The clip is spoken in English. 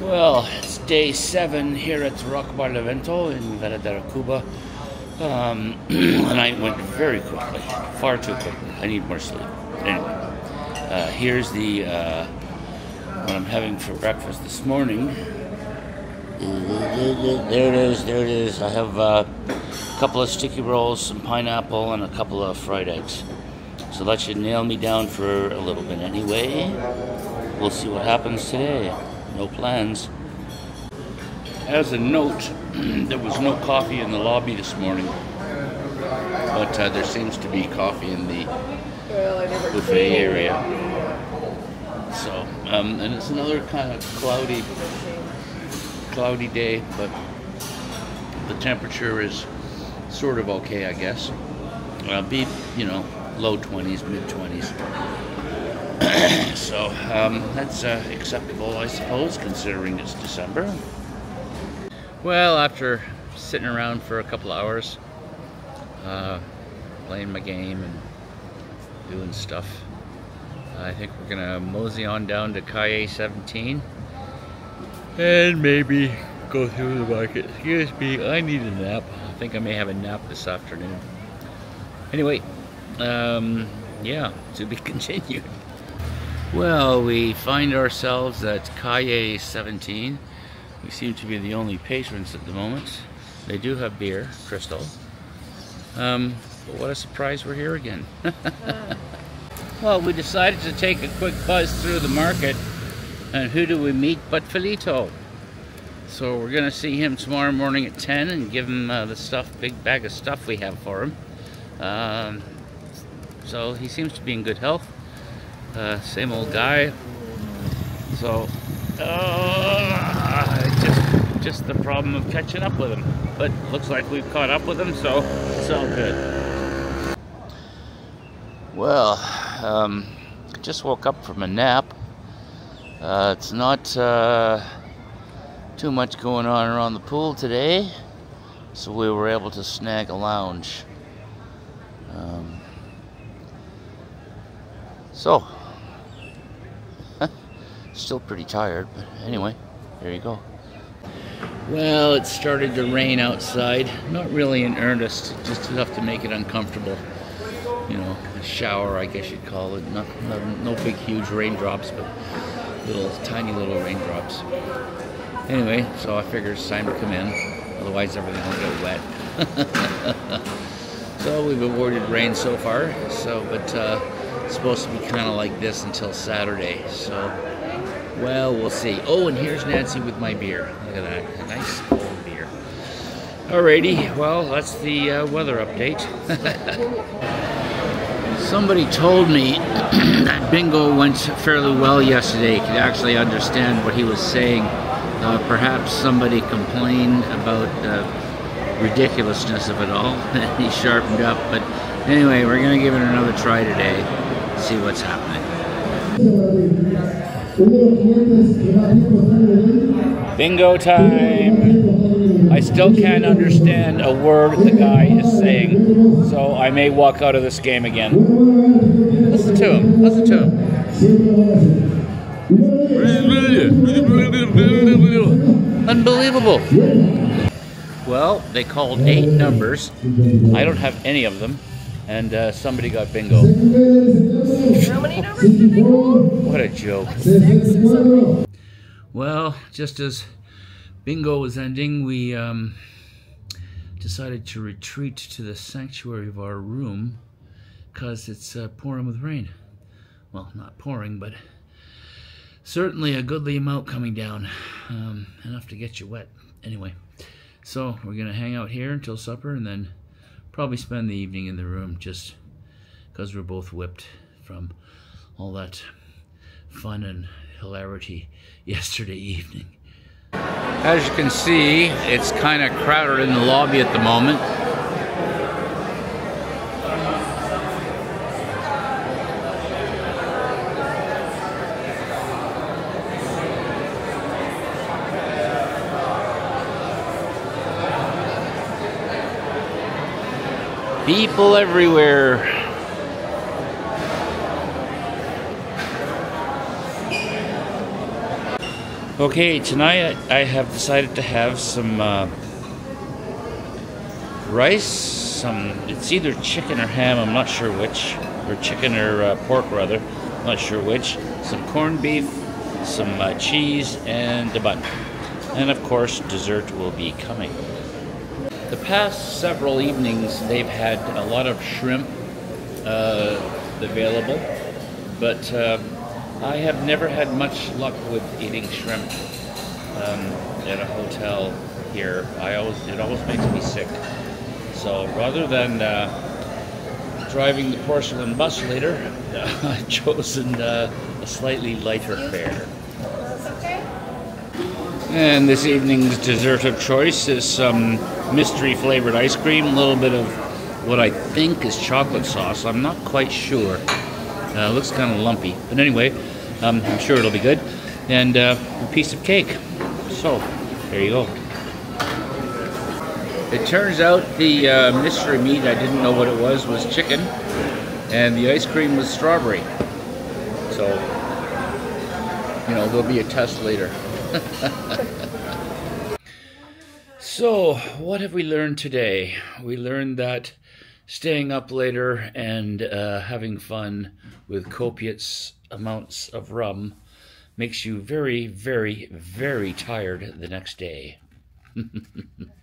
Well, it's day seven here at Roc Barlovento in Varadero, Cuba. Um, the night went very quickly, far too quickly. I need more sleep. Anyway, uh, here's the uh, what I'm having for breakfast this morning. There it is, there it is. I have uh, a couple of sticky rolls, some pineapple, and a couple of fried eggs. So that should nail me down for a little bit anyway. We'll see what happens today. No plans. As a note, there was no coffee in the lobby this morning, but uh, there seems to be coffee in the buffet area. So, um, and it's another kind of cloudy, cloudy day, but the temperature is sort of okay, I guess. Uh, be, you know, low 20s, mid 20s. so um, that's uh, acceptable, I suppose, considering it's December. Well, after sitting around for a couple hours, uh, playing my game and doing stuff, I think we're gonna mosey on down to Calle 17 and maybe go through the market. Excuse me, I need a nap. I think I may have a nap this afternoon. Anyway, um, yeah, to be continued. Well, we find ourselves at Calle 17. We seem to be the only patrons at the moment. They do have beer, Cristal. Um, but what a surprise we're here again. well, we decided to take a quick buzz through the market. And who do we meet but Felito? So we're going to see him tomorrow morning at 10 and give him uh, the stuff, big bag of stuff we have for him. Um, so he seems to be in good health. Uh, same old guy. So, uh, just, just the problem of catching up with him. But looks like we've caught up with him, so it's all good. Well, um, just woke up from a nap. Uh, it's not uh, too much going on around the pool today, so we were able to snag a lounge. Um, so, Still pretty tired, but anyway, there you go. Well, it started to rain outside. Not really in earnest, just enough to make it uncomfortable. You know, a shower, I guess you'd call it. Not, not, no big, huge raindrops, but little, tiny little raindrops. Anyway, so I figured it's time to come in. Otherwise, everything will get wet. so we've avoided rain so far. So, but uh, it's supposed to be kind of like this until Saturday. So well, we'll see. Oh, and here's Nancy with my beer. Look at that. A nice cold beer. Alrighty, well, that's the uh, weather update. Somebody told me that bingo went fairly well yesterday. Could actually understand what he was saying. Uh, perhaps somebody complained about the ridiculousness of it all. And he sharpened up. But anyway, we're going to give it another try today. See what's happening. Bingo time. I still can't understand a word the guy is saying, so I may walk out of this game again. Listen to him. Listen to him. Unbelievable. Well, they called eight numbers. I don't have any of them and uh, somebody got bingo. How many numbers did they? What a joke. Well, just as bingo was ending, we um, decided to retreat to the sanctuary of our room because it's uh, pouring with rain. Well, not pouring, but certainly a goodly amount coming down. Um, enough to get you wet. Anyway, so we're going to hang out here until supper and then probably spend the evening in the room just because we're both whipped from all that fun and hilarity yesterday evening. As you can see, it's kind of crowded in the lobby at the moment. People everywhere. Okay, tonight I have decided to have some uh, rice, some, it's either chicken or ham, I'm not sure which, or chicken or uh, pork rather, not sure which, some corned beef, some uh, cheese, and a bun. And of course, dessert will be coming. The past several evenings, they've had a lot of shrimp uh, available, but uh, I have never had much luck with eating shrimp um, at a hotel here. I always it always makes me sick. So rather than uh, driving the porcelain bus later, I've chosen uh, a slightly lighter fare. And this evening's dessert of choice is some mystery flavored ice cream, a little bit of what I think is chocolate sauce. I'm not quite sure. Uh, looks kind of lumpy. But anyway, um, I'm sure it'll be good. And uh, a piece of cake. So, there you go. It turns out the uh, mystery meat, I didn't know what it was, was chicken. And the ice cream was strawberry. So, you know, there'll be a test later. so, what have we learned today? We learned that staying up later and uh, having fun with copious amounts of rum makes you very, very, very tired the next day.